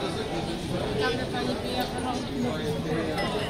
Dank dat je weer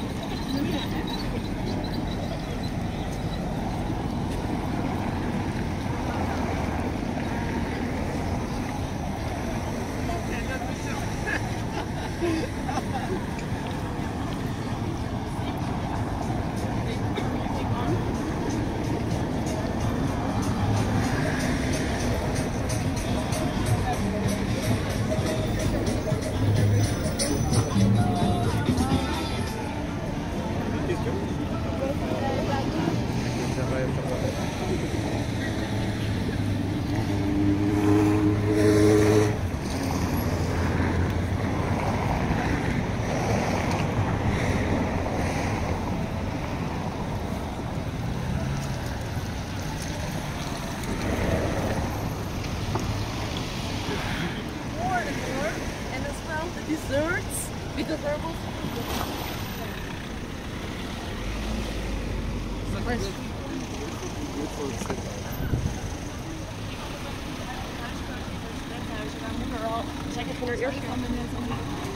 Second your ear.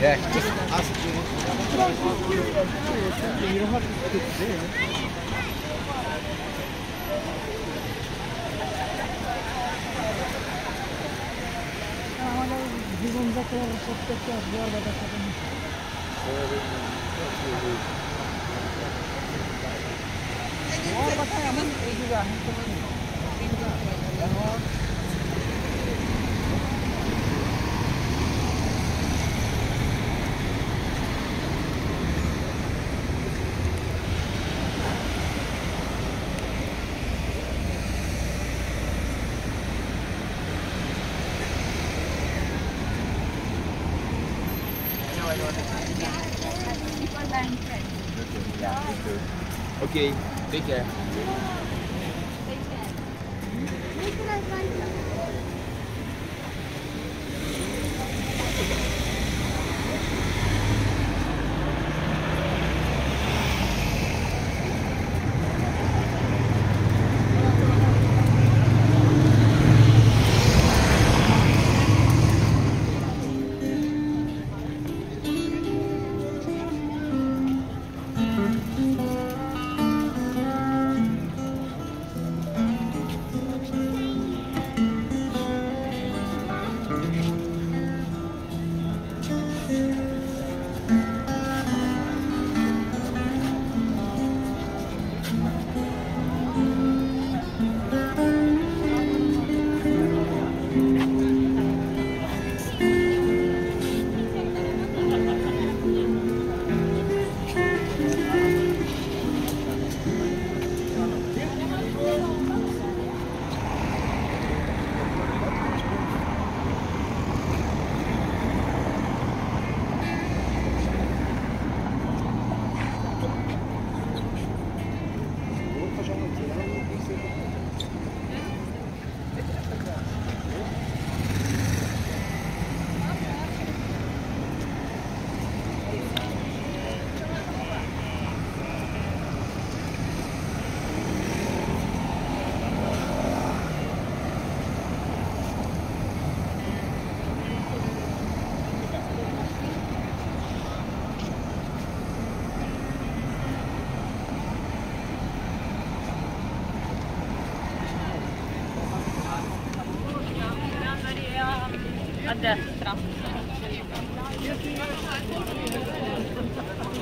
Yeah, just ask you. You don't have to put it there. থাকে বড় কথা এমন এই যুগে এখন Okay, take care. Take care. Make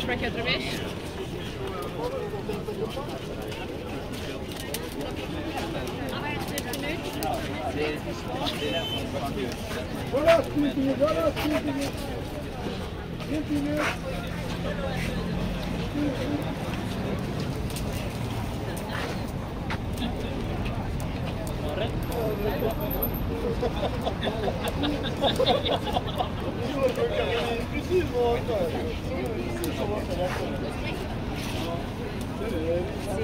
para aqui outra vez. Olha See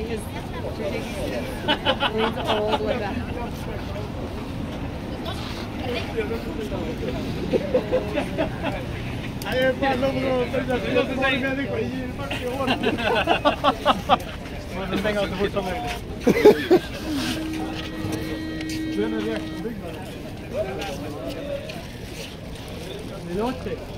his leans old like that. Van mij.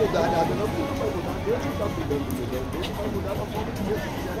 Mudar nada não, porque não vai mudar. Deus não está cuidando do ambiente, Deus vai mudar da forma que Deus quiser.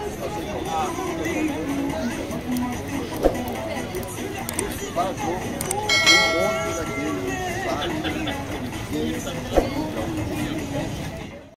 Vazou um monte daquele, sabe?